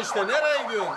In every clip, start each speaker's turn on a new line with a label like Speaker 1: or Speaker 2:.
Speaker 1: işte. Nereye gidiyorsun?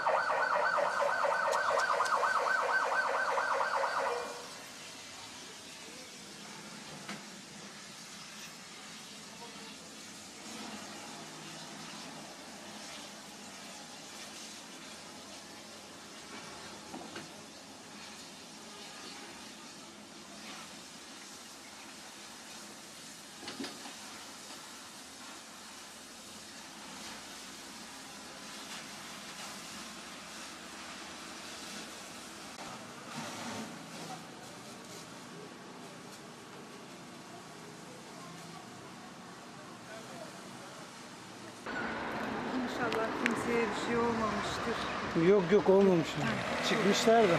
Speaker 2: İnşallah kimseye bir şey olmamıştır.
Speaker 3: Yok yok olmamış. Çıkmışlar da.